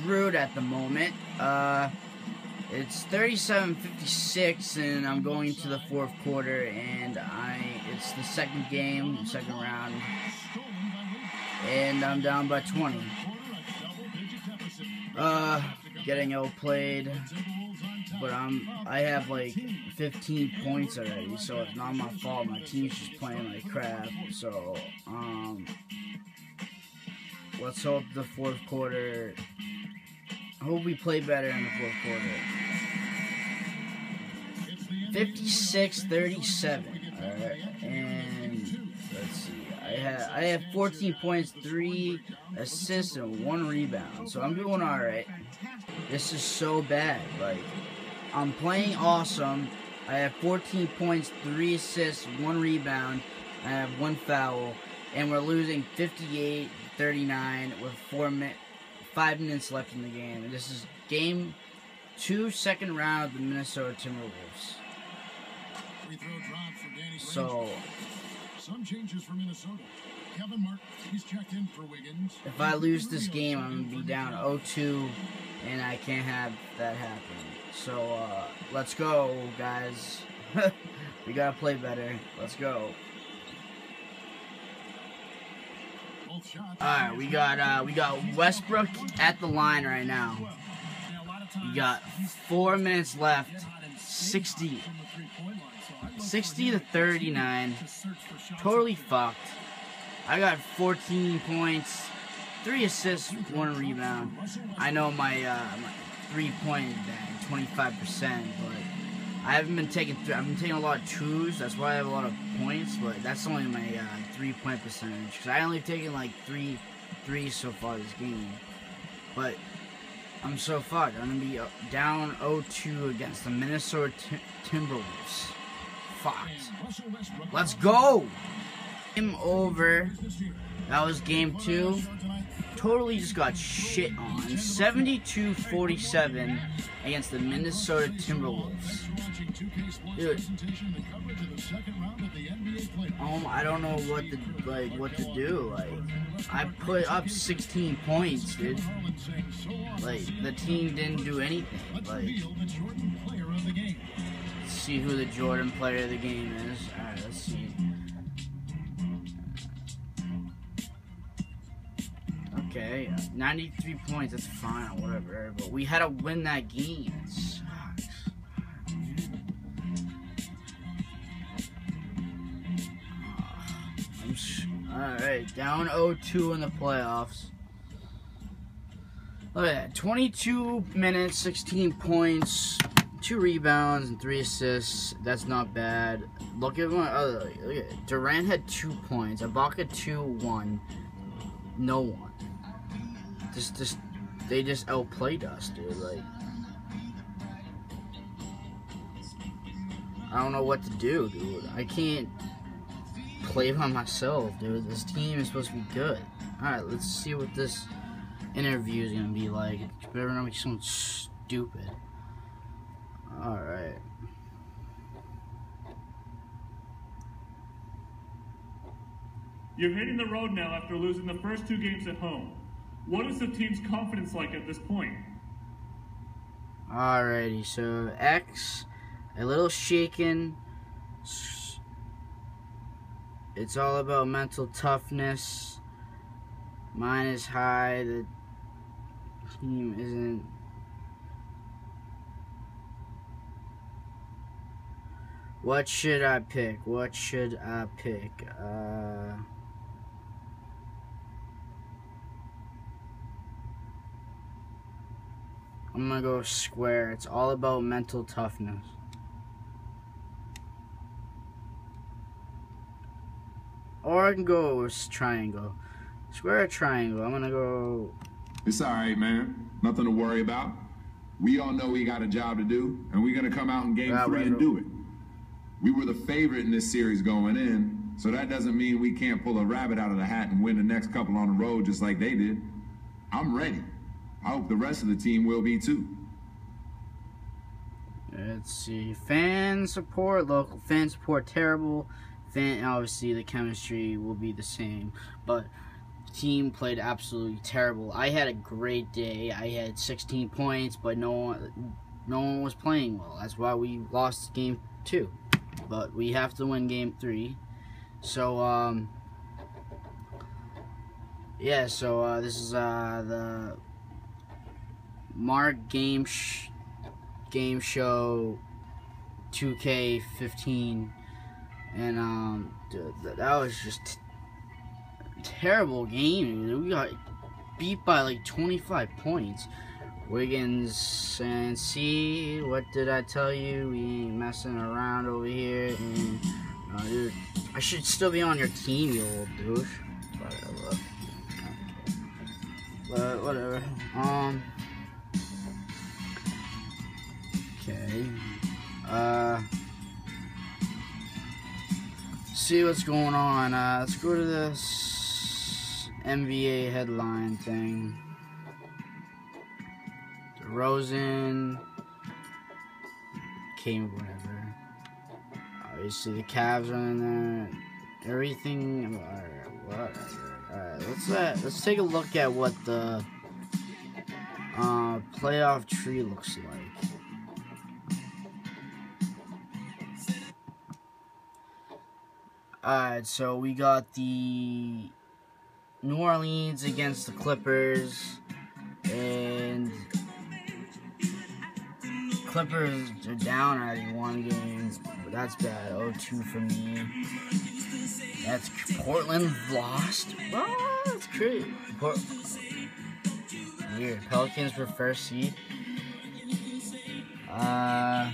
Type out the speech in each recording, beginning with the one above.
screwed at the moment. Uh, it's 37-56, and I'm going to the fourth quarter, and I it's the second game, second round, and I'm down by 20. Uh, getting outplayed, but I'm I have like 15 points already, so it's not my fault. My team's just playing like crap. So um, let's hope the fourth quarter. I hope we play better in the fourth quarter. 56-37. Alright, and let's see. I have I have 14 points, three assists, and one rebound. So I'm doing all right. This is so bad. Like I'm playing awesome. I have 14 points, three assists, one rebound. I have one foul, and we're losing 58-39 with four mi- five minutes left in the game. And this is game two, second round of the Minnesota Timberwolves. So Some changes for Minnesota. Kevin Martin, he's checked in for Wiggins. if I lose this game, I'm gonna be down 0-2, and I can't have that happen. So uh, let's go, guys. we gotta play better. Let's go. All right, we got uh, we got Westbrook at the line right now. We got four minutes left. 60, 60 to 39. Totally fucked. I got 14 points, three assists, one rebound. I know my, uh, my three point bag, 25 percent, but I haven't been taking. Th- I've been taking a lot of twos. That's why I have a lot of points, but that's only my uh, three point percentage. Cause I only taken like three threes so far this game, but I'm so fucked. I'm gonna be uh, down 0-2 against the Minnesota Tim- Timberwolves. Fucked. Let's go. Game over. That was game two. Totally just got shit on. 72-47 against the Minnesota Timberwolves. Dude. Um, I don't know what to like what to do. Like I put up 16 points, dude. Like the team didn't do anything. Like let's see who the Jordan player of the game is. Alright, let's see. Okay, 93 points, that's fine, whatever. But we had to win that game. It Alright, down 0-2 in the playoffs. Look at that. 22 minutes, 16 points, 2 rebounds, and 3 assists. That's not bad. Look at my oh, other. Look at Durant had 2 points. Ibaka 2 1. No one. Just, just, they just outplayed us, dude. Like, I don't know what to do, dude. I can't play by myself, dude. This team is supposed to be good. Alright, let's see what this interview is gonna be like. It better not be something stupid. Alright. You're hitting the road now after losing the first two games at home. What is the team's confidence like at this point? Alrighty, so X, a little shaken. It's all about mental toughness. Mine is high. The team isn't. What should I pick? What should I pick? Uh. I'm gonna go square. It's all about mental toughness. Or I can go triangle. Square or triangle. I'm gonna go. It's all right, man. Nothing to worry about. We all know we got a job to do, and we're gonna come out in game three and do it. We were the favorite in this series going in, so that doesn't mean we can't pull a rabbit out of the hat and win the next couple on the road just like they did. I'm ready. I hope the rest of the team will be too. Let's see. Fan support. Local fan support terrible. Fan obviously the chemistry will be the same, but team played absolutely terrible. I had a great day. I had 16 points, but no one, no one was playing well. That's why we lost game two. But we have to win game three. So, um, yeah. So uh, this is uh, the Marc game sh- game show 2K15, and um, dude, that was just terrible game. We got beat by like 25 points. Wiggins and C, what did I tell you? We ain't messing around over here. And, uh, dude, I should still be on your team, you old douche. Whatever. But whatever. Um. Okay. Uh. See what's going on. Uh, let's go to this NBA headline thing. The Rosen came whatever. Obviously the Cavs are in there. Everything whatever. Alright, let's uh, let's take a look at what the uh, playoff tree looks like. Alright, so we got the New Orleans against the Clippers, and Clippers are down already one game, but that's bad. 0-2 for me. That's Portland lost. Oh, that's. Port- Weird. Pelicans for first seed. Uh.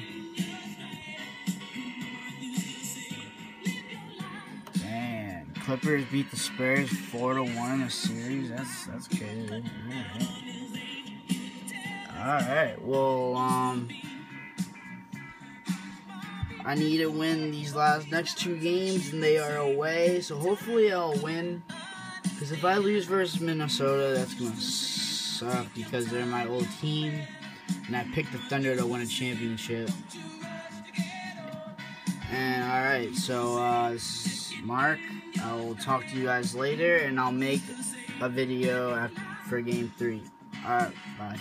Clippers beat the Spurs four to one in a series. That's that's crazy. All right. Well, um. I need to win these last next two games, and they are away. So hopefully I'll win. Because if I lose versus Minnesota, that's gonna suck because they're my old team, and I picked the Thunder to win a championship. And all right, so uh, Marc, I will talk to you guys later, and I'll make a video after, for Game Three. All right, bye.